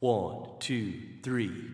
One, two, three.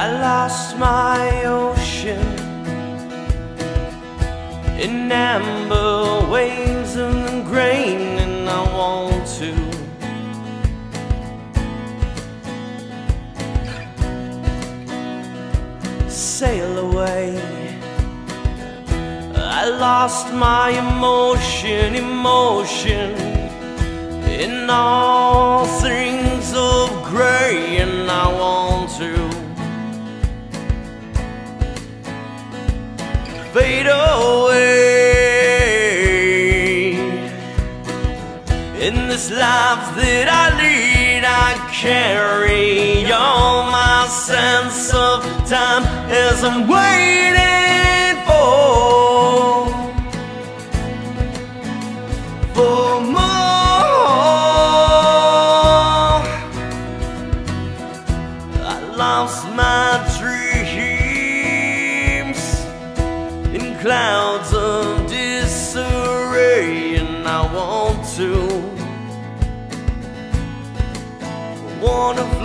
I lost my ocean in amber waves and grain, and I want to. Sail away. I lost my emotion, emotion in all things In this life that I lead, I carry all my sense of time as I'm waiting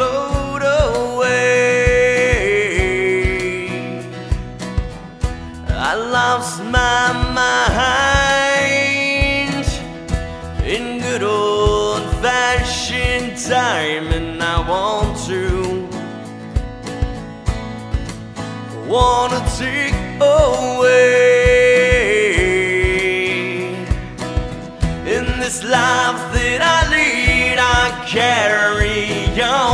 float away. I lost my mind in good old fashioned time, and I want to wanna take away. In this life that I lead, I carry my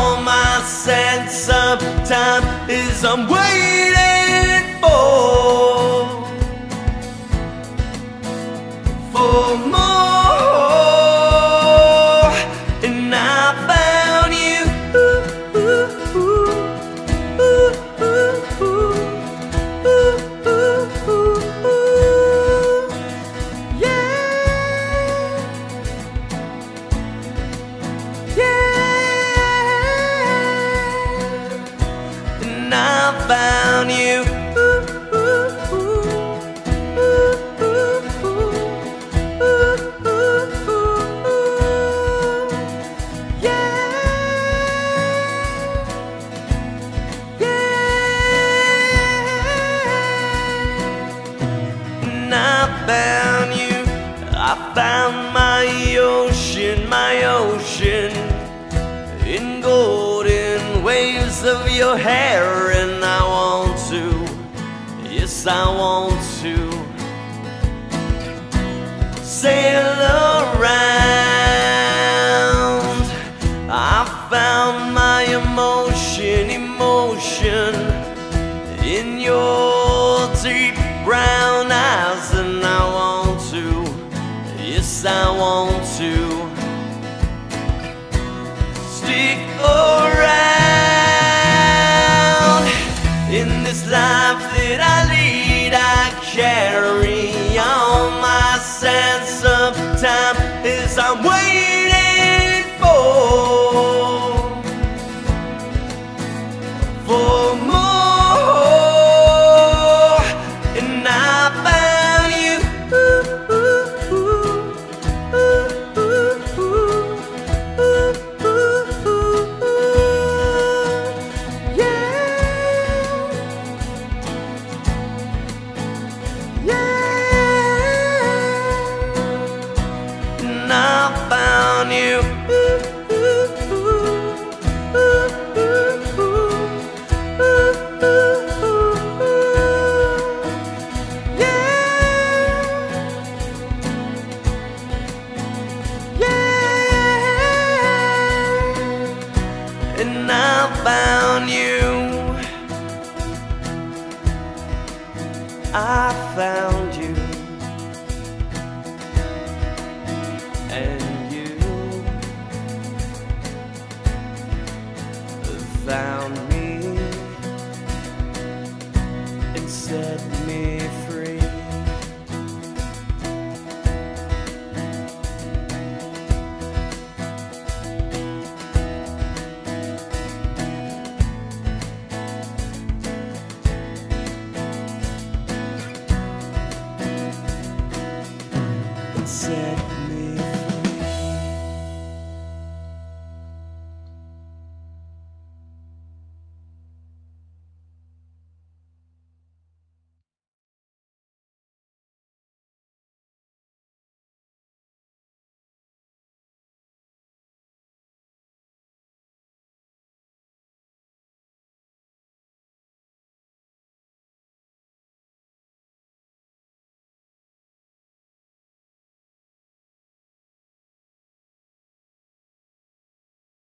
time as I'm waiting And I found you. I found my ocean, my ocean in golden waves of your hair, and I want to, yes, I want to sail around. I found my emotion, emotion in your deep brown want to I found